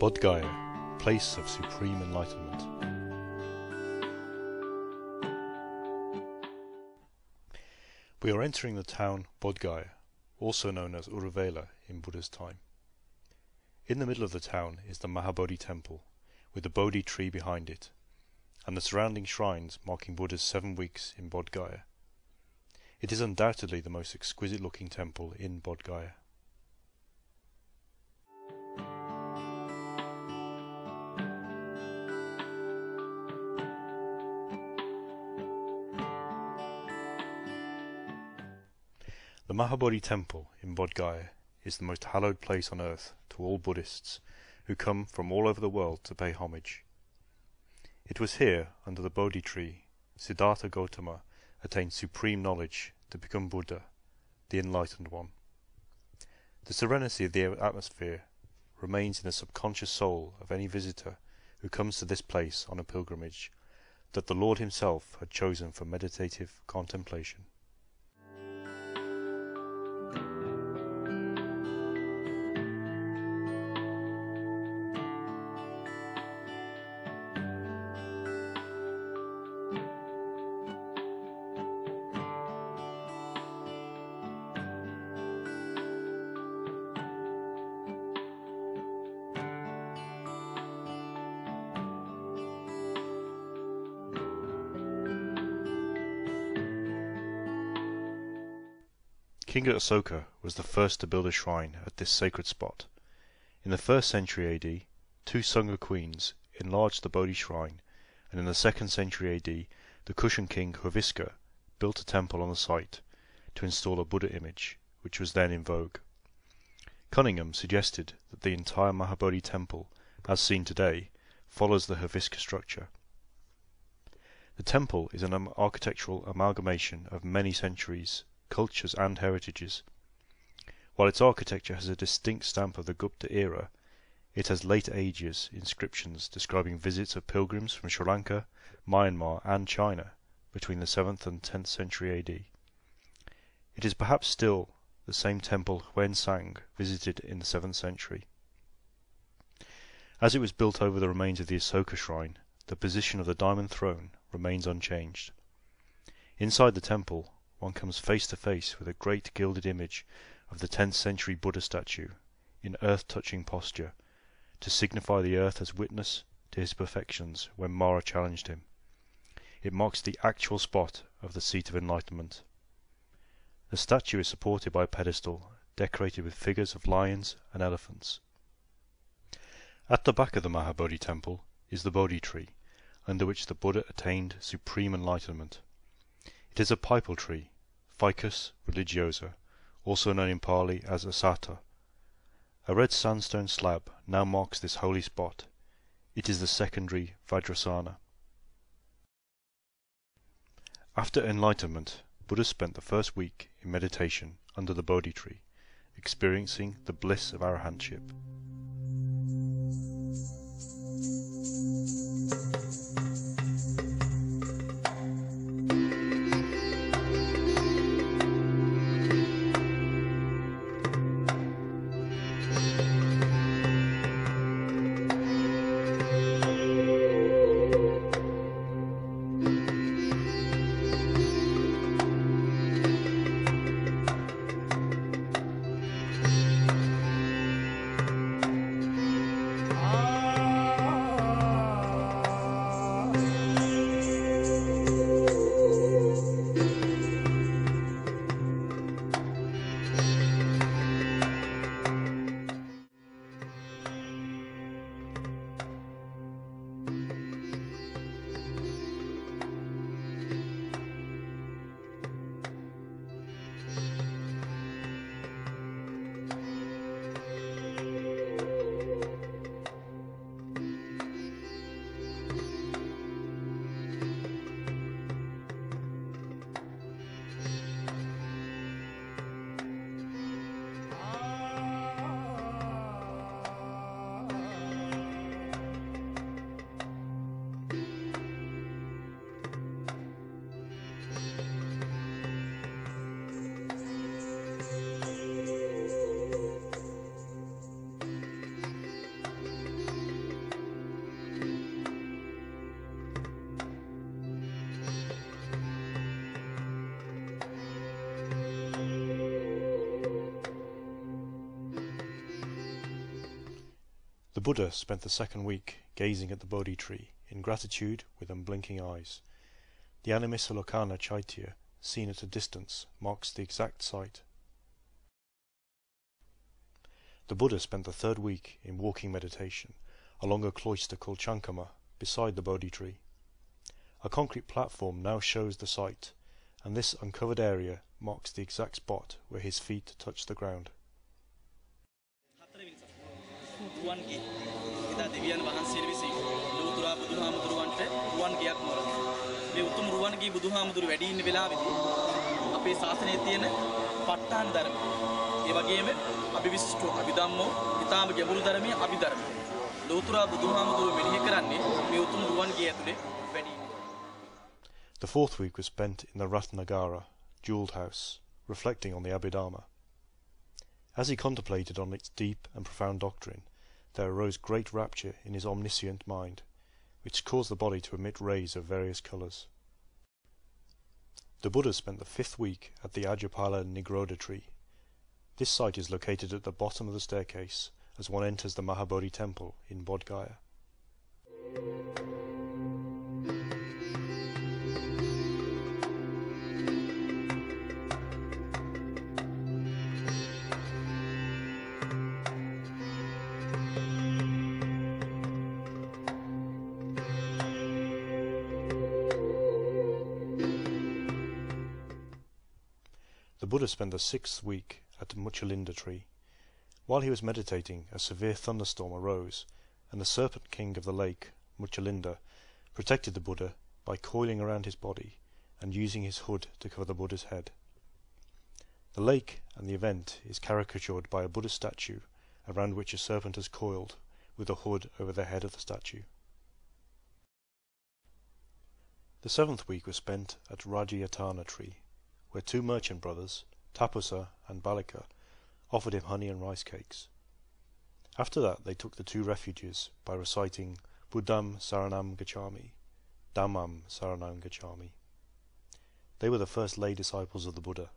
Bodh Gaya, place of supreme enlightenment. We are entering the town Bodh Gaya, also known as Uruvela in Buddha's time. In the middle of the town is the Mahabodhi temple, with the Bodhi tree behind it, and the surrounding shrines marking Buddha's seven weeks in Bodh Gaya. It is undoubtedly the most exquisite looking temple in Bodh Gaya. The Mahabodhi temple in Bodh Gaya is the most hallowed place on earth to all Buddhists who come from all over the world to pay homage. It was here, under the Bodhi tree, Siddhartha Gautama attained supreme knowledge to become Buddha, the enlightened one. The serenity of the atmosphere remains in the subconscious soul of any visitor who comes to this place on a pilgrimage that the Lord himself had chosen for meditative contemplation. King Asoka was the first to build a shrine at this sacred spot. In the first century AD, two Sunga queens enlarged the Bodhi shrine, and in the second century AD, the Kushan king Huviska built a temple on the site to install a Buddha image, which was then in vogue. Cunningham suggested that the entire Mahabodhi temple, as seen today, follows the Huviska structure. The temple is an architectural amalgamation of many centuries cultures and heritages. While its architecture has a distinct stamp of the Gupta era, it has later ages inscriptions describing visits of pilgrims from Sri Lanka, Myanmar and China between the seventh and tenth century AD. It is perhaps still the same temple Huensang visited in the seventh century. As it was built over the remains of the Asoka shrine, the position of the diamond throne remains unchanged. Inside the temple one comes face to face with a great gilded image of the tenth century Buddha statue, in earth touching posture, to signify the earth as witness to his perfections when Mara challenged him. It marks the actual spot of the seat of enlightenment. The statue is supported by a pedestal decorated with figures of lions and elephants. At the back of the Mahabodhi temple is the Bodhi tree, under which the Buddha attained supreme enlightenment. It is a pipal tree (Ficus religiosa), also known in Pali as Assattha. A red sandstone slab now marks this holy spot. It is the secondary Vajrasana. After enlightenment, Buddha spent the first week in meditation under the Bodhi tree, experiencing the bliss of arahantship. The Buddha spent the second week gazing at the Bodhi tree in gratitude with unblinking eyes. The Animisalokanna Chaitya, seen at a distance, marks the exact site. The Buddha spent the third week in walking meditation along a cloister called Chankama beside the Bodhi tree. A concrete platform now shows the site, and this uncovered area marks the exact spot where his feet touch the ground. රුවන්ගේ එදා දෙවියන් වහන්සේ විසින් ලෝතුරා බුදුහාමුදුරුවන්ට රුවන් ගයක් මොරන. මේ උතුම් රුවන්ගේ බුදුහාමුදුරු වැඩි ඉන්න වෙලාවෙදී අපේ ශාසනයේ තියෙන ප ဋ ාණ ධර්ම. ඒ වගේම අභිවිශිෂ්ට අභිධම්මෝ ඊටාම ගැඹුරු ධර්මයේ අභිධර්ම. ලෝතුරා බුදුහාමුදුරු මෙනෙහි කරන්නේ මේ උතුම් රුවන්ගේ ඇතුලේ වැඩි ඉන්න. The fourth week was spent in the Ratnagara, jewelled house, reflecting on the Abhidharma. As he contemplated on its deep and profound doctrine, there arose great rapture in his omniscient mind, which caused the body to emit rays of various colours. The Buddha spent the fifth week at the Ajapala Nigrodha tree. This site is located at the bottom of the staircase as one enters the Mahabodhi temple in Bodh Gaya. Buddha spent the sixth week at the Muchalinda tree. While he was meditating, a severe thunderstorm arose, and the serpent king of the lake, Muchalinda, protected the Buddha by coiling around his body and using his hood to cover the Buddha's head. The lake and the event is caricatured by a Buddha statue around which a serpent is coiled with a hood over the head of the statue. The seventh week was spent at Rajayatana tree where two merchant brothers, Tapusa and Balika, offered him honey and rice cakes. After that they took the two refuges by reciting Buddham Saranam Gacchami, Dhammam Saranam Gacchami. They were the first lay disciples of the Buddha.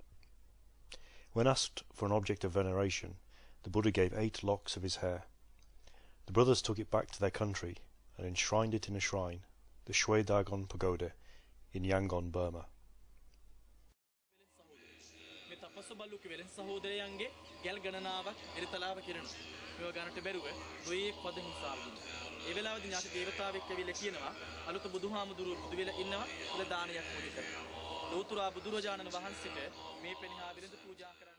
When asked for an object of veneration, the Buddha gave eight locks of his hair. The brothers took it back to their country and enshrined it in a shrine, the Shwe Dagon Pagoda in Yangon, Burma. මේ තපස්ස බල්ලුක වෙලෙන් සහෝදරයන්ගේ ගැල් ගණනාවක් එරිතලාව කිරෙනවා. මේව ගන්නට බැරුව නොයේක් පද හිංසාවකින්. ඒ වෙලාවේදී ඥාති දේවතාවෙක් ඇවිල්ලා කියනවා අලුත බුදුහාමුදුරුවෝ බුදු වෙලා ඉන්නවා කියලා දානයක් මුදි කරනවා. ලෝතුරා බුදුරජාණන් වහන්සේට මේ පෙනිහා විරඳ පූජා කරන්න.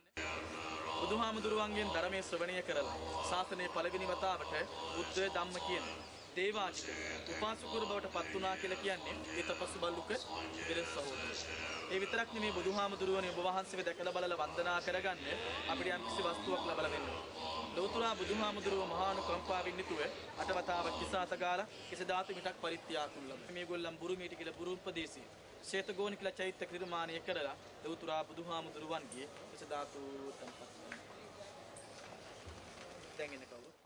බුදුහාමුදුරුවන්ගෙන් ධර්මයේ ශ්‍රවණය කරලා ශාසනයේ පළවෙනි වතාවට බුද්ධ ධම්ම කියන දේවාචික උපාසකුරු බවට පත් වුණා කියලා කියන්නේ ඒ තපස්සු බල්ලුක වෙලෙන් සහෝදරයෝ. ඒ විතරක් නෙමේ බුදුහාමුදුරුවනේ ඔබ වහන්සේව දැකලා බලලා වන්දනා කරගන්න අපිට යම් කිසි වස්තුවක් ලබලා දෙන්න. ලෝතුරා බුදුහාමුදුරුව මහානුකම්පාවෙන් යුතුව අටවතාවක් කිසాత ගාලා කිසි ධාතු මිටක් පරිත්‍යාග කළා. මේගොල්ලන් බුරුමීට කියලා බුරුම් ප්‍රදේශයේ ශේතගෝණ කියලා චෛත්‍ය නිර්මාණය කරලා ලෝතුරා බුදුහාමුදුරුවන්ගේ කිසි ධාතු තැන්පත් කරනවා. දැන් එන කවුද?